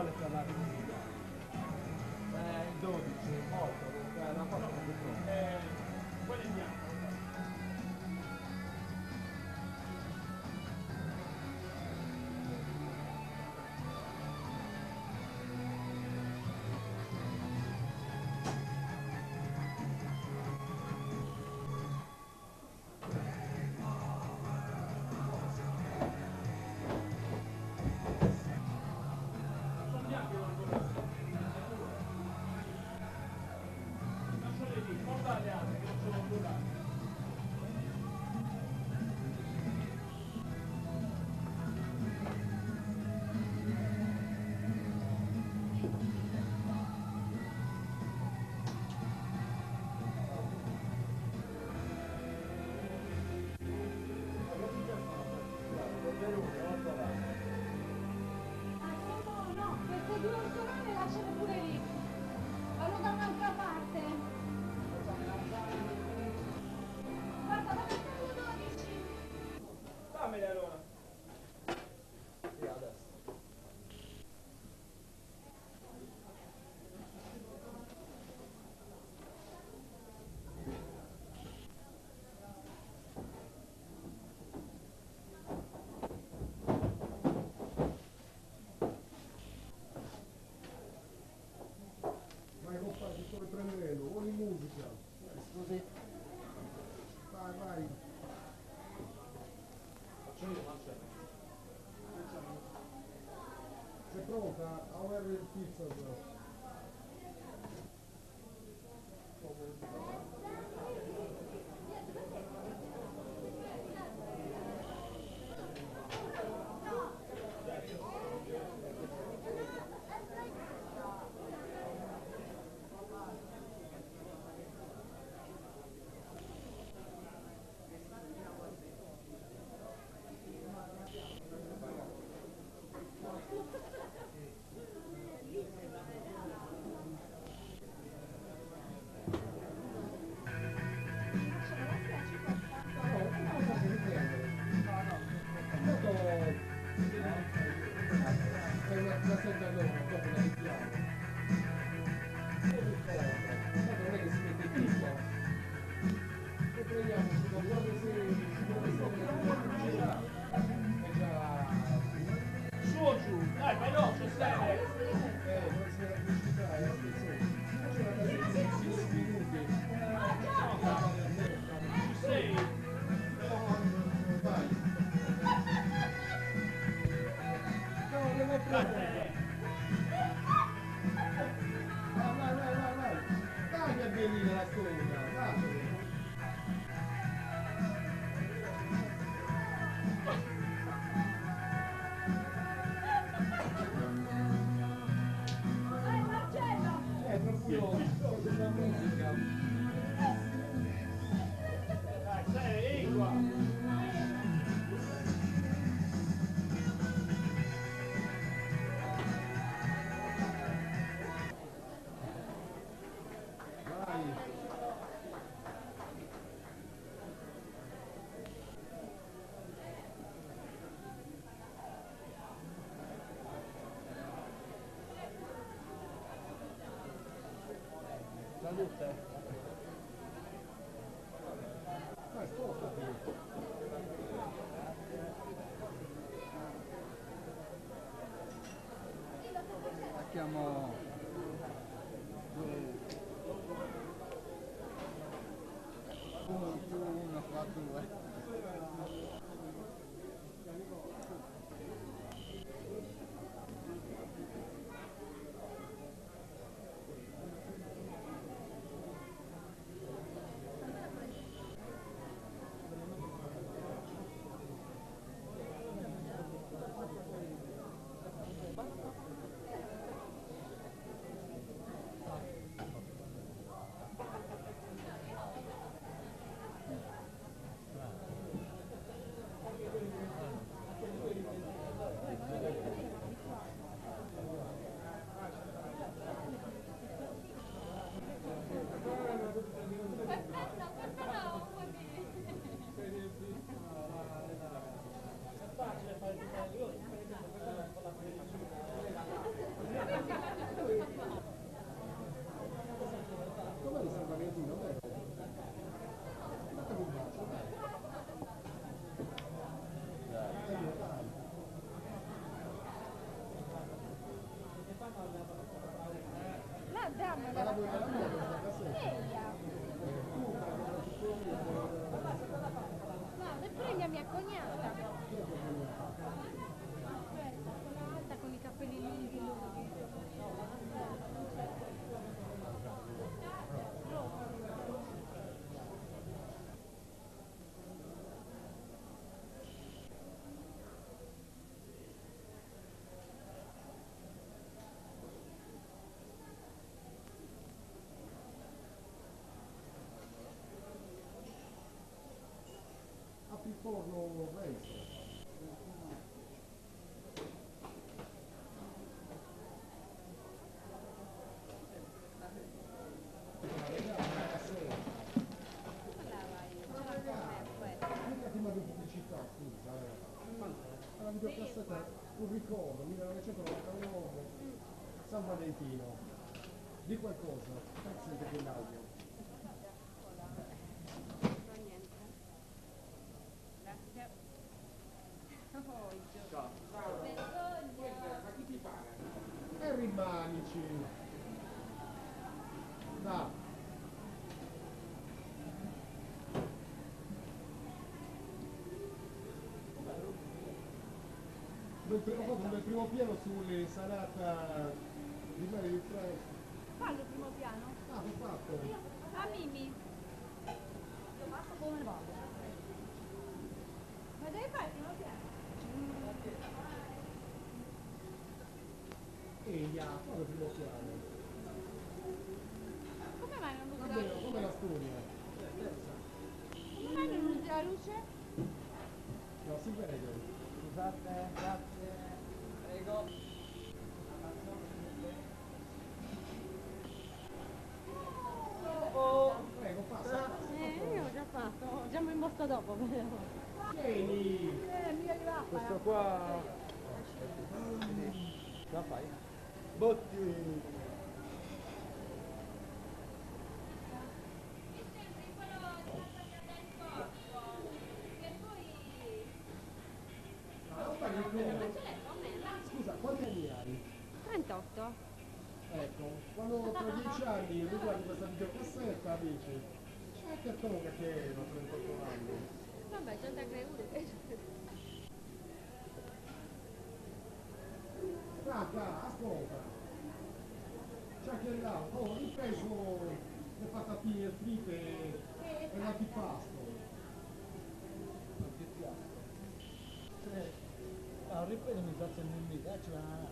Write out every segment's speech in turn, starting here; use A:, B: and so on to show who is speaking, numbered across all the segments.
A: molestar. riprendendo
B: o
A: in musica.
C: Chiamo due, uno, uno, qua due.
A: Scusa. eh. La videocassetta, un ricordo, 1999, San Valentino. Di qualcosa, sente quell'audio. E rimanici. Dai. Nel primo, ho fatto nel primo piano sull'insalata di mare di fresco.
D: Fallo il primo piano.
A: Ah, l'ho fatto.
D: A Mimi. Lo faccio come vado. Ma devi fare il primo piano.
A: Eia, fallo il primo piano.
D: Come mai non usi
A: Va
D: la luce?
A: come la storia?
D: Come mai non usi la luce?
A: No, si vede.
C: Scusate, grazie. Prego.
A: Prego, passa, passa.
D: Eh, io ho già fatto. Ho già imposto dopo, però.
A: Vieni.
C: Questo qua... La fai? Botti!
A: Scusa, quanti anni hai?
D: 38.
A: Ecco, quando tra dieci anni riguardi questa videocassetta dici, eh che toga che ero 38 anni.
D: Vabbè, c'è da credere.
A: Raga, ascolta. C'è che là, oh, ripreso le patatine fritte e l'antipasto.
C: Ah, ripeto mi faccio invito, eh, ce l'ha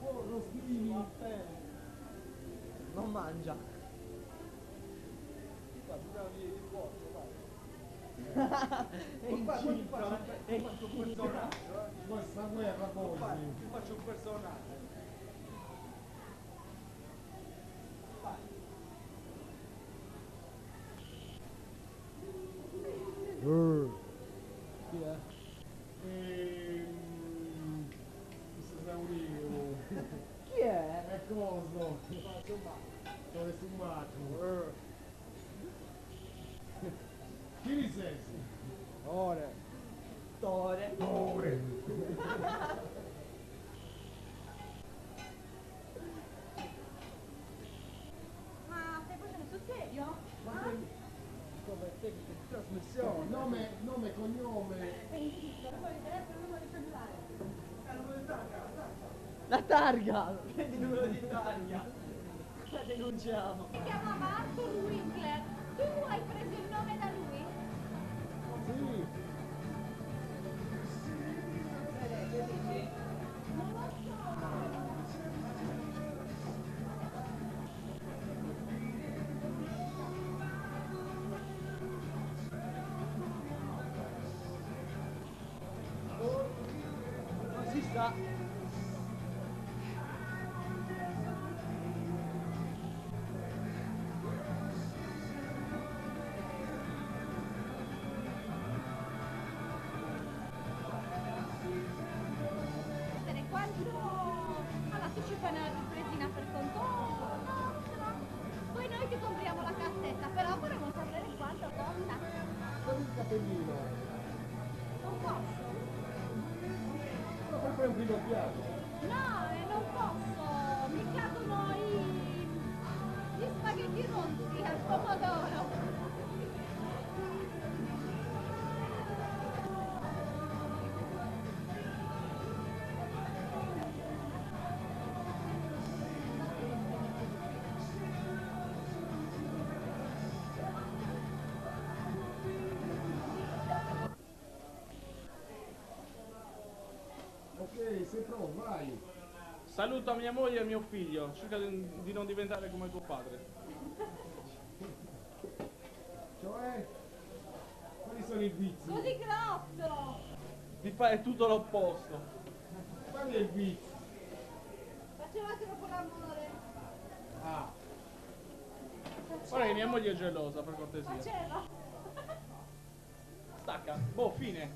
A: Oh, rostini.
C: Non mangia. Qua, il
E: incinta, è
C: faccio un personaggio, eh.
A: Questa guerra poi.
C: Ti faccio un personaggio. Chi è?
A: Ehm, mi si esaurivo.
E: Chi è?
A: È coso. Sono fumato. Chi li sei?
C: Ore.
E: Tore.
A: Ore.
D: Ma stai facendo sul serio?
C: Come tecnica di trasmissione.
A: Nome, nome, cognome.
D: Senti, poi il telefono numero di cellulare.
E: La targa! Prendi il numero di targa! La denunciamo!
D: Si chiamava Arthur Winkler. Tu hai preso Stop. fanno la presina per conto. Poi noi ti compriamo la cassetta, però vorremmo sapere quanto costa.
A: Per il capellino.
D: Non posso.
A: Ma per fare un primo piano.
D: No, eh, non posso. Mi cadono i... gli spaghetti rotti al pomodoro.
B: Saluta mia moglie e mio figlio, cerca di, di non diventare come tuo padre.
A: Cioè, quali sono i vizi?
D: Così grosso!
B: Di fare tutto l'opposto.
A: Qual è il vizio?
D: Faceva troppo l'amore.
A: Ah,
B: Ora che mia moglie è gelosa, per cortesia.
D: Faceva.
B: Stacca. Boh, fine.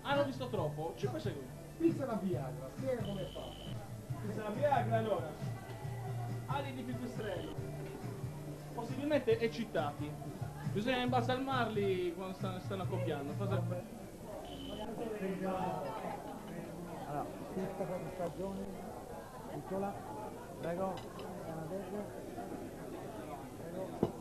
B: Hanno visto troppo. 5 secondi.
A: pizza la Viagra, spiega come fa.
B: La Viagra allora. Ali di pipistrello. Possibilmente eccitati. Bisogna imbalsamarli quando stanno, stanno accoppiando. Cosa-
C: Allora, questa proprio stagione, piccola, prego. Prego.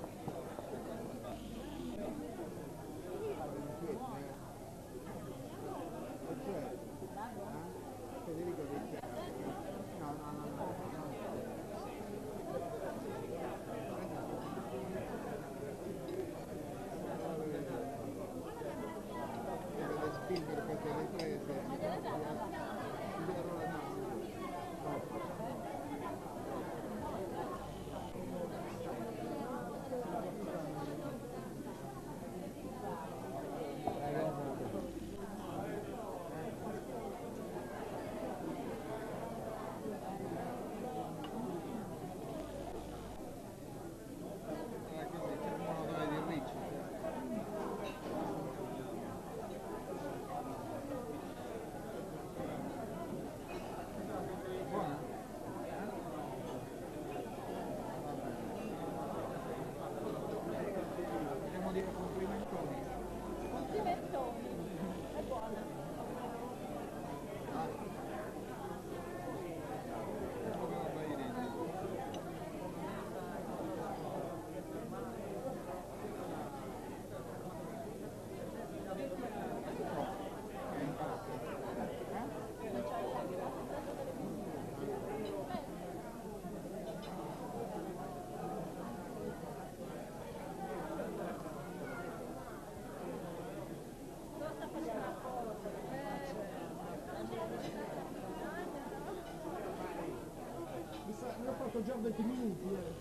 A: 20 minuti, eh.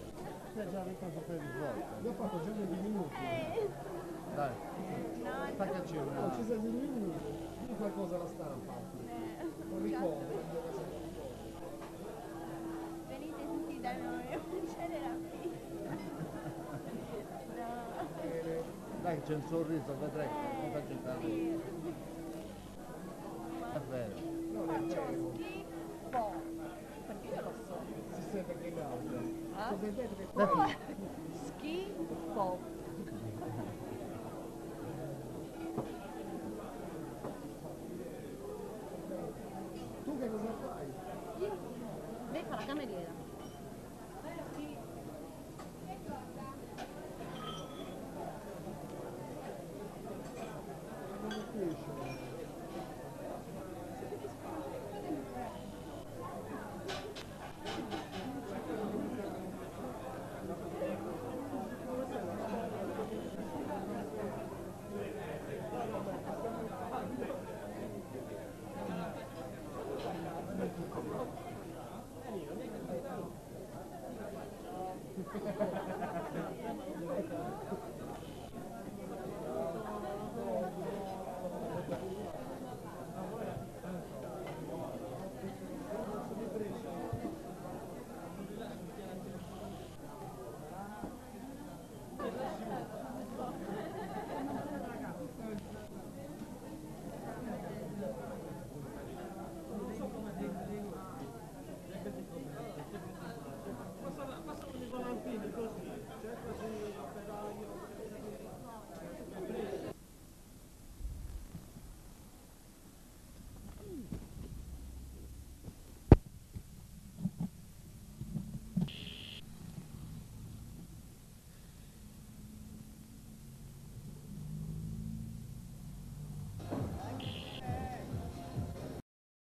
C: Stai già ricordo per il volta.
A: Ne ho fatto già 20 minuti.
D: Eh,
C: Dai, staccaci una.
A: ci sei 10 minuti. Di qualcosa alla stampa. Non ricordo. non.
D: Venite tutti da noi a mangiare la pizza. No.
C: Dai, c'è un sorriso, vedrai
D: Eh,
C: ci sta.
D: sì.
C: È vero.
A: Non è
D: Faccio schifo. Perché io lo so.
A: Si sente che causa.
D: Ah?
A: Sto vedendo